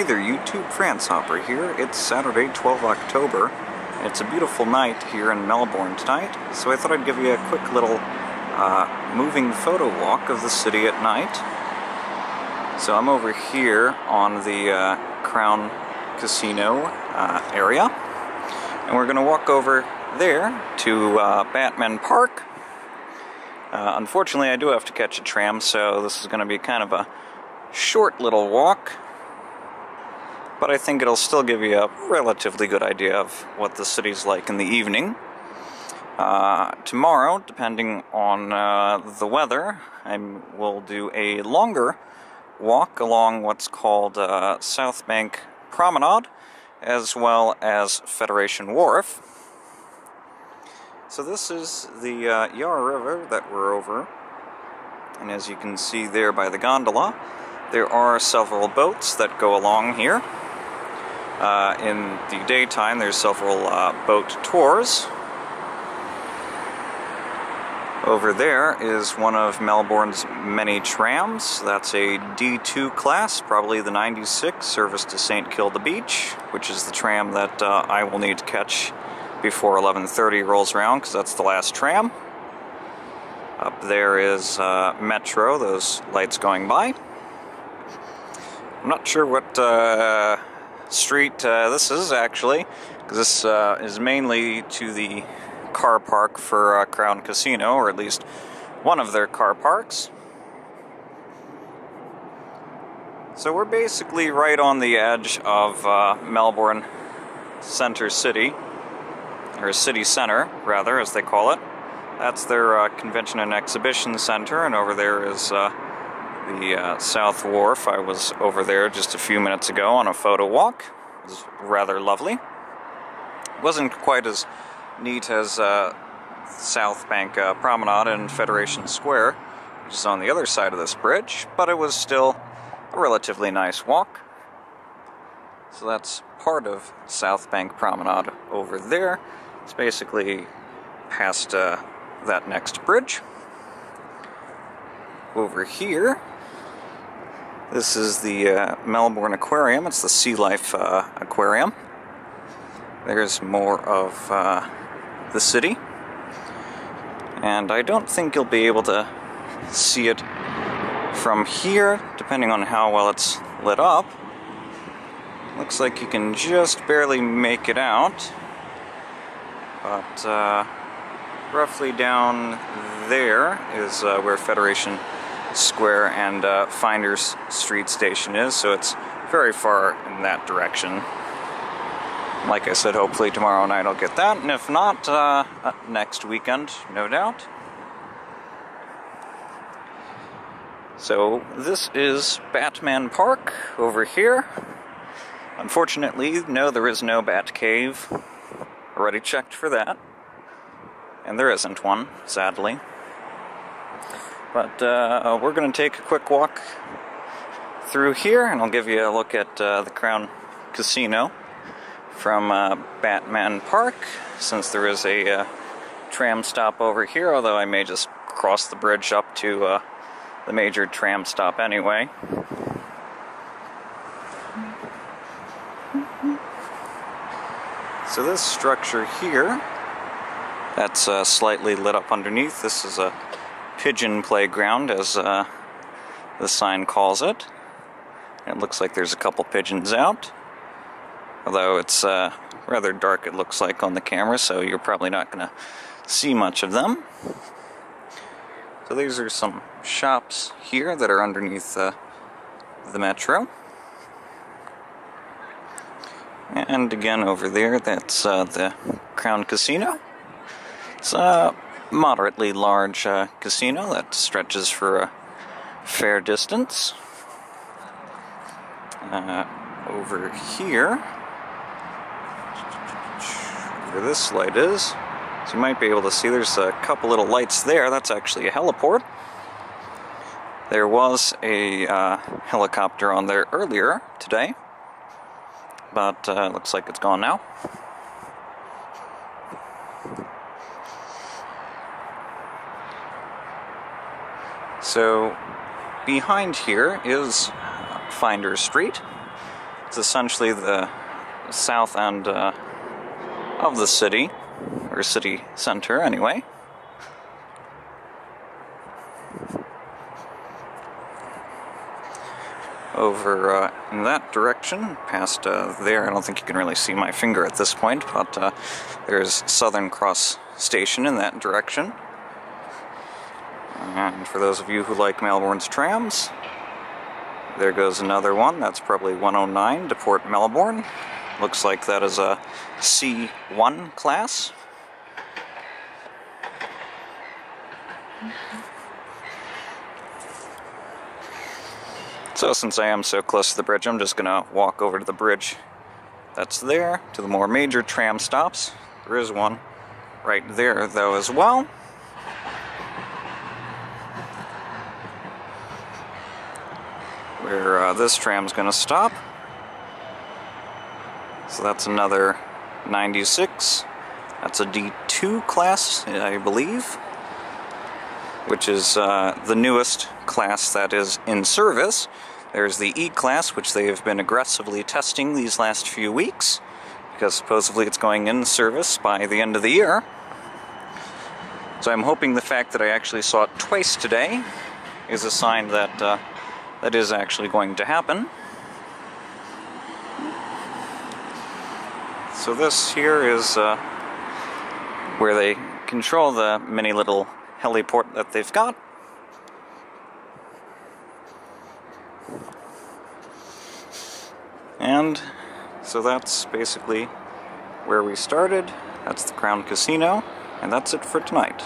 Hey there YouTube, France Hopper here. It's Saturday, 12 October. It's a beautiful night here in Melbourne tonight, so I thought I'd give you a quick little uh, moving photo walk of the city at night. So I'm over here on the uh, Crown Casino uh, area, and we're going to walk over there to uh, Batman Park. Uh, unfortunately, I do have to catch a tram, so this is going to be kind of a short little walk but I think it'll still give you a relatively good idea of what the city's like in the evening. Uh, tomorrow, depending on uh, the weather, I will do a longer walk along what's called uh, South Bank Promenade, as well as Federation Wharf. So this is the uh, Yarra River that we're over, and as you can see there by the gondola, there are several boats that go along here. Uh, in the daytime, there's several uh, boat tours. Over there is one of Melbourne's many trams. That's a D2 class, probably the 96, service to St. Kilda Beach, which is the tram that uh, I will need to catch before 11.30 rolls around, because that's the last tram. Up there is uh, Metro, those lights going by. I'm not sure what uh, street uh, this is actually, because this uh, is mainly to the car park for uh, Crown Casino, or at least one of their car parks. So we're basically right on the edge of uh, Melbourne Center City, or City Center, rather, as they call it. That's their uh, convention and exhibition center, and over there is the uh, South Wharf. I was over there just a few minutes ago on a photo walk. It was rather lovely. It wasn't quite as neat as uh, South Bank uh, Promenade and Federation Square, which is on the other side of this bridge, but it was still a relatively nice walk. So that's part of South Bank Promenade over there. It's basically past uh, that next bridge. Over here this is the uh, Melbourne Aquarium. It's the Sea Life uh, Aquarium. There's more of uh, the city. And I don't think you'll be able to see it from here, depending on how well it's lit up. Looks like you can just barely make it out. But uh, roughly down there is uh, where Federation Square and uh, Flinders Street Station is, so it's very far in that direction. Like I said, hopefully tomorrow night I'll get that, and if not, uh, uh, next weekend, no doubt. So, this is Batman Park over here. Unfortunately, no, there is no Bat Cave. Already checked for that. And there isn't one, sadly. But uh, we're going to take a quick walk through here, and I'll give you a look at uh, the Crown Casino from uh, Batman Park, since there is a uh, tram stop over here, although I may just cross the bridge up to uh, the major tram stop anyway. So this structure here, that's uh, slightly lit up underneath, this is a pigeon playground, as uh, the sign calls it. It looks like there's a couple pigeons out. Although it's uh, rather dark, it looks like on the camera, so you're probably not going to see much of them. So these are some shops here that are underneath uh, the metro. And again over there, that's uh, the Crown Casino. It's uh, moderately large uh, casino that stretches for a fair distance. Uh, over here, where this light is, so you might be able to see there's a couple little lights there. That's actually a heliport. There was a uh, helicopter on there earlier today, but uh, looks like it's gone now. So behind here is Flinders Street. It's essentially the south end uh, of the city, or city center anyway. Over uh, in that direction, past uh, there, I don't think you can really see my finger at this point, but uh, there's Southern Cross Station in that direction. Uh-huh. And for those of you who like Melbourne's trams, there goes another one. That's probably 109 to Port Melbourne. Looks like that is a C1 class. So since I am so close to the bridge, I'm just gonna walk over to the bridge that's there, to the more major tram stops. There is one right there, though, as well. Where uh, this tram's gonna stop. So that's another 96. That's a D2 class, I believe which is uh, the newest class that is in service. There's the E-Class, which they have been aggressively testing these last few weeks, because supposedly it's going in service by the end of the year. So I'm hoping the fact that I actually saw it twice today is a sign that uh, that is actually going to happen. So this here is uh, where they control the many little heliport that they've got. And so that's basically where we started. That's the Crown Casino, and that's it for tonight.